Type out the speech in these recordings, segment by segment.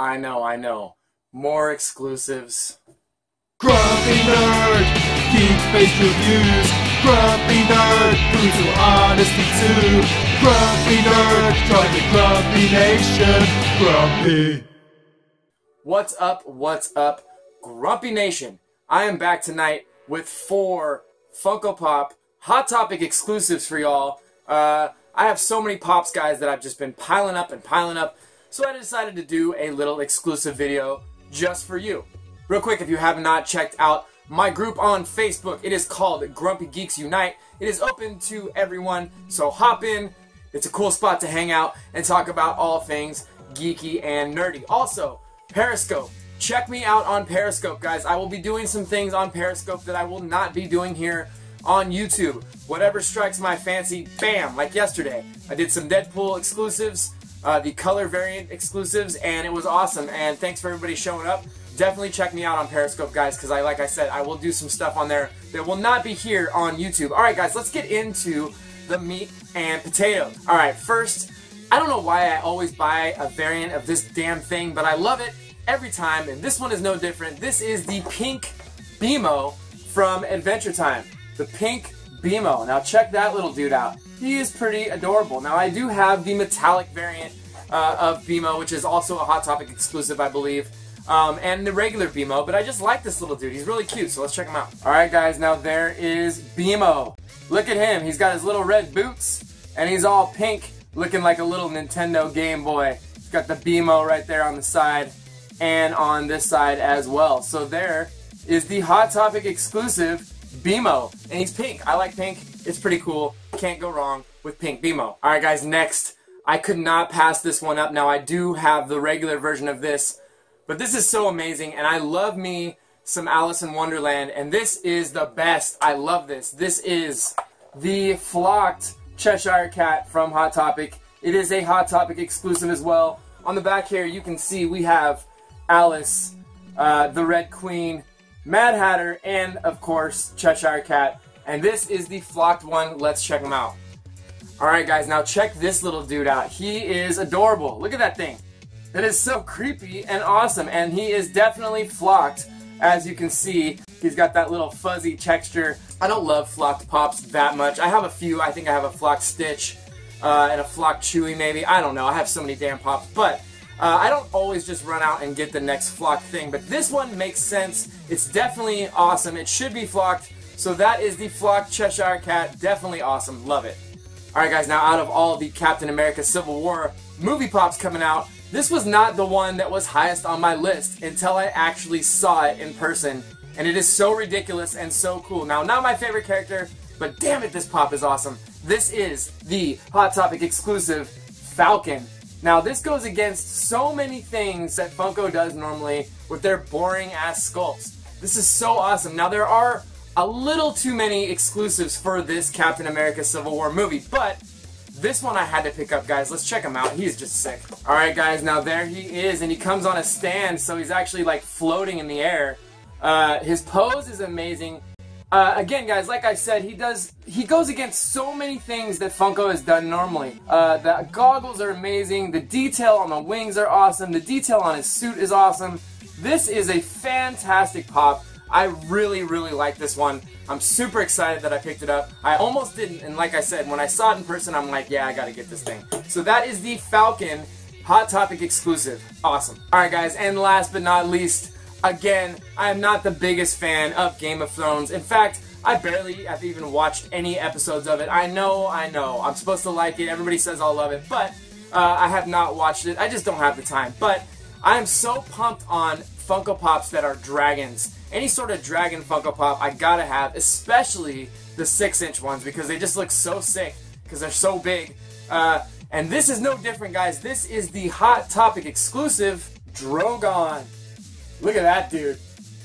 I know, I know. More exclusives. Grumpy Nerd, geek-based reviews. Grumpy Nerd, brutal honesty too. Grumpy Nerd, join the Grumpy Nation. Grumpy. What's up, what's up, Grumpy Nation? I am back tonight with four Funko Pop Hot Topic exclusives for y'all. Uh, I have so many Pops, guys, that I've just been piling up and piling up. So I decided to do a little exclusive video just for you. Real quick, if you have not checked out my group on Facebook, it is called Grumpy Geeks Unite. It is open to everyone, so hop in. It's a cool spot to hang out and talk about all things geeky and nerdy. Also, Periscope. Check me out on Periscope, guys. I will be doing some things on Periscope that I will not be doing here on YouTube. Whatever strikes my fancy, bam, like yesterday. I did some Deadpool exclusives, uh, the color variant exclusives, and it was awesome. And thanks for everybody showing up. Definitely check me out on Periscope, guys, because I, like I said, I will do some stuff on there that will not be here on YouTube. All right, guys, let's get into the meat and potatoes. All right, first, I don't know why I always buy a variant of this damn thing, but I love it every time, and this one is no different. This is the pink BMO from Adventure Time. The pink BMO. Now check that little dude out. He is pretty adorable. Now I do have the metallic variant uh, of BMO, which is also a Hot Topic exclusive, I believe. Um, and the regular BMO, but I just like this little dude. He's really cute, so let's check him out. Alright guys, now there is BMO. Look at him. He's got his little red boots, and he's all pink, looking like a little Nintendo Game Boy. He's got the BMO right there on the side, and on this side as well. So there is the Hot Topic exclusive BMO, and he's pink. I like pink. It's pretty cool. Can't go wrong with pink BMO. Alright guys, next. I could not pass this one up. Now I do have the regular version of this, but this is so amazing, and I love me some Alice in Wonderland, and this is the best. I love this. This is the flocked Cheshire Cat from Hot Topic. It is a Hot Topic exclusive as well. On the back here, you can see we have Alice, uh, the Red Queen, Mad Hatter, and of course, Cheshire Cat. And this is the flocked one. Let's check them out. Alright guys, now check this little dude out. He is adorable. Look at that thing. That is so creepy and awesome, and he is definitely flocked. As you can see, he's got that little fuzzy texture. I don't love flocked pops that much. I have a few. I think I have a flocked Stitch uh, and a flocked Chewy maybe. I don't know. I have so many damn pops. But uh, I don't always just run out and get the next flocked thing. But this one makes sense. It's definitely awesome. It should be flocked. So that is the flocked Cheshire Cat. Definitely awesome. Love it. Alright guys, now out of all the Captain America Civil War movie pops coming out, this was not the one that was highest on my list until I actually saw it in person, and it is so ridiculous and so cool. Now, not my favorite character, but damn it, this pop is awesome. This is the Hot Topic exclusive Falcon. Now, this goes against so many things that Funko does normally with their boring ass sculpts. This is so awesome. Now, there are a little too many exclusives for this Captain America Civil War movie, but this one I had to pick up, guys. Let's check him out. He's just sick. Alright, guys, now there he is, and he comes on a stand, so he's actually, like, floating in the air. Uh, his pose is amazing. Uh, again, guys, like I said, he does, he goes against so many things that Funko has done normally. Uh, the goggles are amazing, the detail on the wings are awesome, the detail on his suit is awesome. This is a fantastic pop. I really, really like this one. I'm super excited that I picked it up. I almost didn't, and like I said, when I saw it in person, I'm like, yeah, I gotta get this thing. So that is the Falcon Hot Topic exclusive. Awesome. Alright guys, and last but not least, again, I am not the biggest fan of Game of Thrones. In fact, I barely have even watched any episodes of it. I know, I know, I'm supposed to like it, everybody says I'll love it, but uh, I have not watched it. I just don't have the time. But I am so pumped on Funko Pops that are dragons any sort of dragon Funko Pop I gotta have, especially the 6 inch ones because they just look so sick because they're so big. Uh, and this is no different, guys. This is the Hot Topic exclusive Drogon. Look at that dude.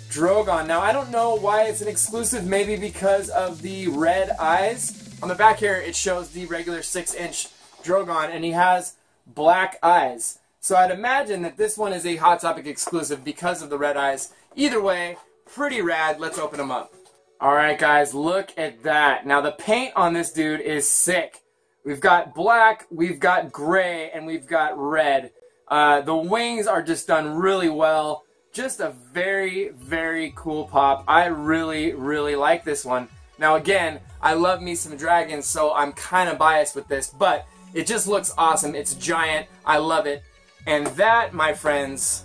Drogon. Now, I don't know why it's an exclusive. Maybe because of the red eyes. On the back here, it shows the regular 6 inch Drogon, and he has black eyes. So I'd imagine that this one is a Hot Topic exclusive because of the red eyes. Either way, pretty rad. Let's open them up. Alright guys, look at that. Now the paint on this dude is sick. We've got black, we've got gray, and we've got red. Uh, the wings are just done really well. Just a very, very cool pop. I really, really like this one. Now again, I love me some dragons, so I'm kind of biased with this, but it just looks awesome. It's giant. I love it. And that, my friends,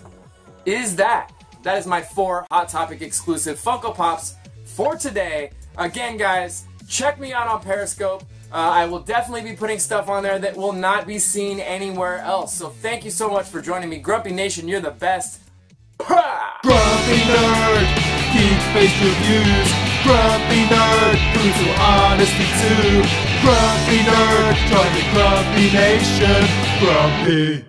is that. That is my four Hot Topic exclusive Funko Pops for today. Again, guys, check me out on Periscope. Uh, I will definitely be putting stuff on there that will not be seen anywhere else. So thank you so much for joining me. Grumpy Nation, you're the best. Grumpy Nerd, geek based reviews. Grumpy Nerd, brutal honesty too. Grumpy Nerd, join the Grumpy Nation. Grumpy.